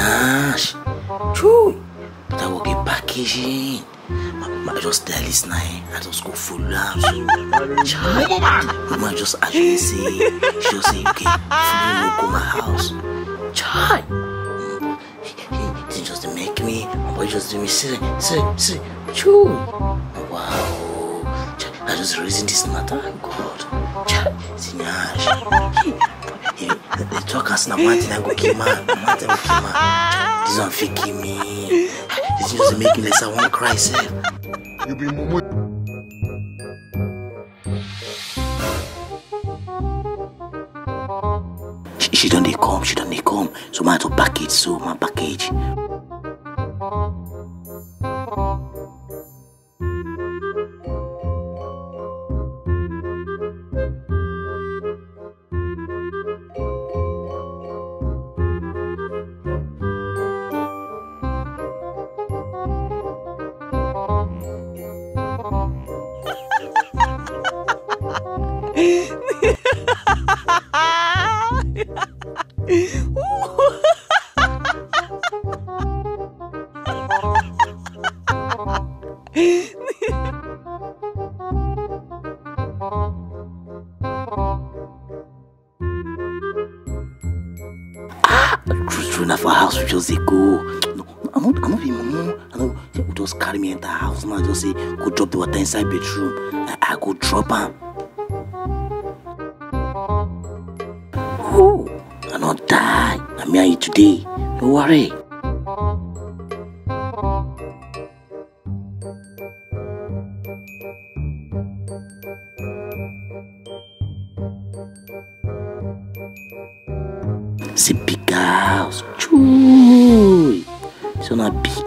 Mocinhas! Chui! But I will get packaging. Ma just tell this night. I just go full love. So, Chai! Mama just actually say, she just say, okay, follow me go my house. Chai! He, he just make me, my boy just do me, say, say, say, Chui! Wow! I just reason this matter. God! Chai! Sinyash! As na Martin I go kill man. Martin go kill man. This one fit kill me. This just make me like I want cry sef. You be mumu. She, she don't dey come, she don't dey come. So man to package so my package. True, na for house we just dey go. No, I no, I no be mumu. I no, say we just carry me enter house now. Just say go drop the water inside bedroom. I, I go drop am. Ooh, I no die. Na me and you today. No worry.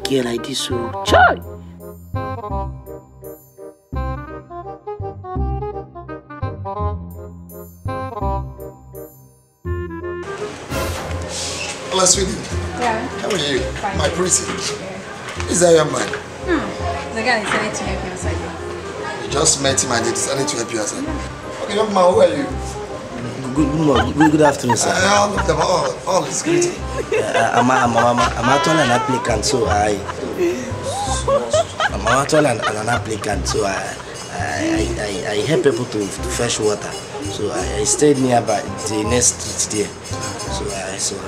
Girl like this so. Choi. Hello, sweetie. Yeah. How are you? Fine. My pretty. Is that your man? Hmm. The guy decided to help me outside there. You just met him and they decided to help you outside. Okay, young man, who are you? Good, good morning. Good, good afternoon, sir. Uh, all of them, all, all is greeting. Uh, I'm, I'm, I'm, I'm actually an applicant, so I. I'm actually an, an applicant, so I, I, I, I help people to, to fetch water. So I, I stayed nearby the next street there. So I so, I,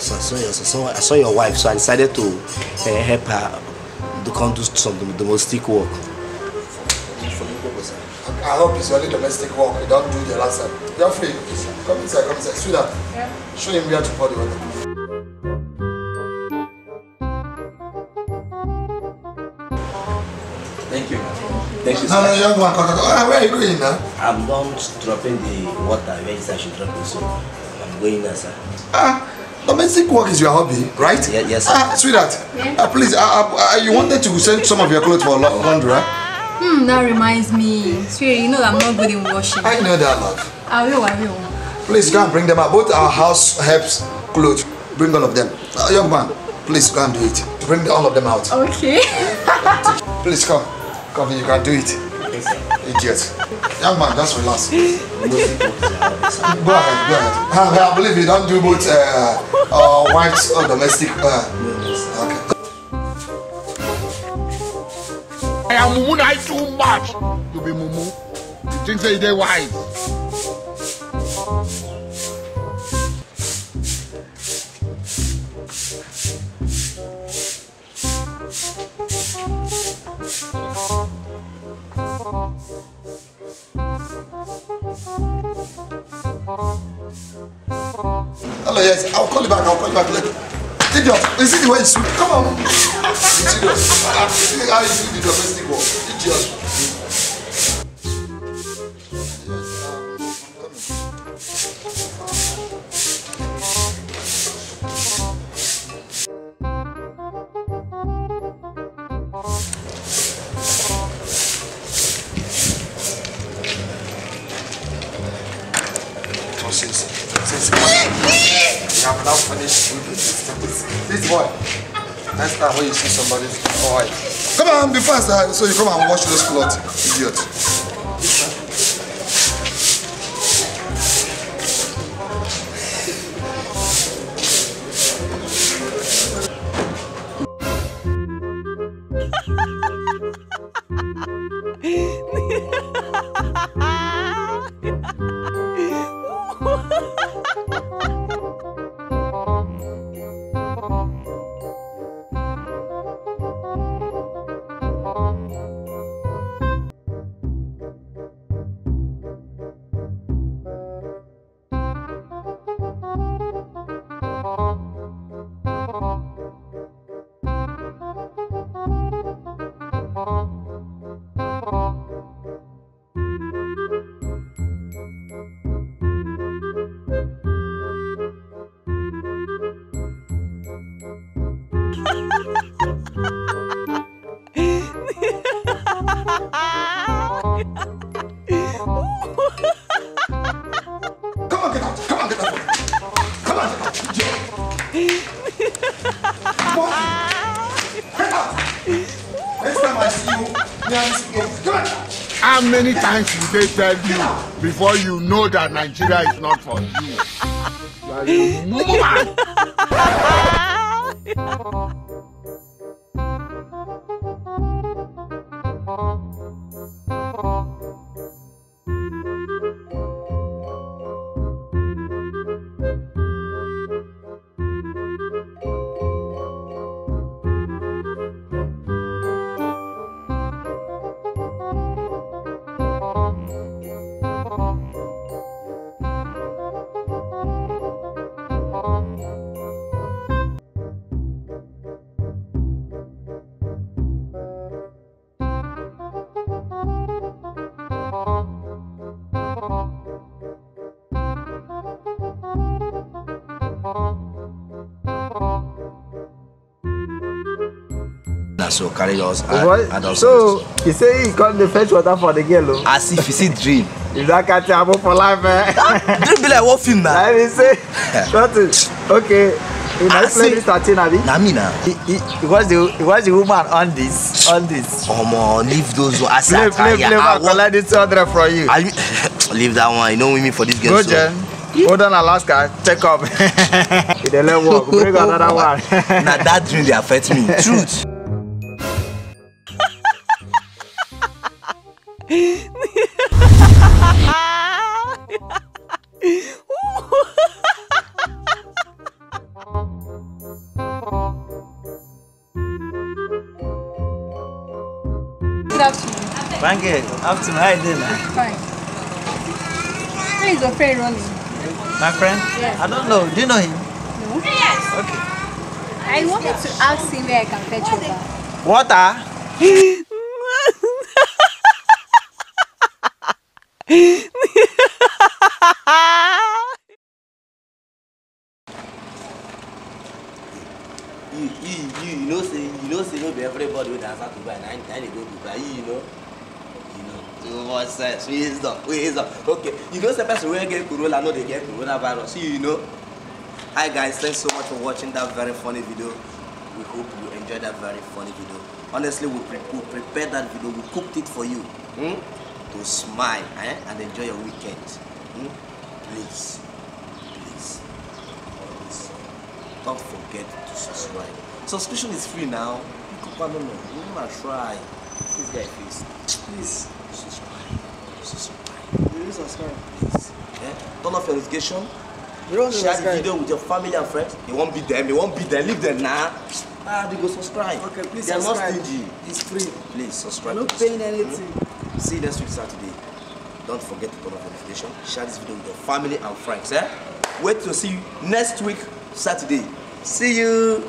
so, so, your- so I saw your wife, so I decided to uh, help her to come do some domestic work. I hope it's only domestic work. You don't do the last time. You're free. Come inside, come inside. Sweetheart, Yeah. show him where to pour the water. Thank you. Thank you, No, no, young man, come, come, come. Ah, Where are you going now? I'm done dropping the water where I should drop it, so I'm going there, sir. Ah, domestic work is your hobby, right? Yeah, yes, sir. Ah, sweetheart, Yeah? ah, please, ah, ah, ah, you wanted to send some of your clothes for lau- laundry, right? Hmm, that reminds me. Sweetie, you know that I'm not good in washing. I know that, love. I will, I will. Please go and bring them out. Both our house helps clothes. Bring all of them. Uh, young man, please go and do it. Bring all of them out. Okay. Please come. Come, you can do it. Idiot. Young man, just relax. Go ahead, go ahead. Ah, I believe you don't do both uh, uh, white or domestic. Uh, I am mumu na too much. You be mumu. You think say dey wise. Hello, yes. I'll call you back. I'll call you back later. Idiot. Is it the way you sweep? Come on. Serious. Ah, how you do the domestic work. Idiot. Have now finished with this. This boy. Next time when you see somebody, boy. Come on, be fast. Uh, so you come and wash those clothes, idiot. Música How many times did they tell you before you know that Nigeria is not for you? You are a mumu so carry us adult So, you say you come to fetch water for the girl, oh? as if you see dream You don't ìdákàtí abúfọláfẹ. don't be like one film na. i be say shorty okay you na play this thirteen abi. na me he because the was the woman on this on this. Oh omo leave those one as i tire. play play play ma collect the two hundred from you. i leave that one you know win me for this game go jen hold on alaska Take off. e dey work bring another one. Now that dream they affect me truth. You. Afternoon, how you doing? Fine. Where is your friend running? My friend? Yes. I don't know. Do you know him? No? Okay. I wanted to ask him where I can fetch water. Water? you you you you know say you know say no be everybody wey dey answer dubai na na dey go dubai you you know you much sense wisdom wisdom. Okay you know say person wey get corona no dey get coronavirus you know? Hi guys. Thanks so much for watching that very funny video. We hope you enjoyed that very funny video. Honestly we pre we prepared that video. We cooked it for you hmm? to smile eh? and enjoy your weekend. Hmm? please please please don't forget to subscribe. Subscription is free now. No no no you wanna try. This guy please subscribe subscribe subscribe. please eh? turn off your notification share the video with your family and friends you wan beat them you wan beat them leave them na ah they go subscribe Okay, please they are not subscribe. stingy It's free. please subscribe No paying anything. Hmm? see you next week saturday don't forget to turn off your notification share this video with your family and friends eh wait to see you next week saturday see you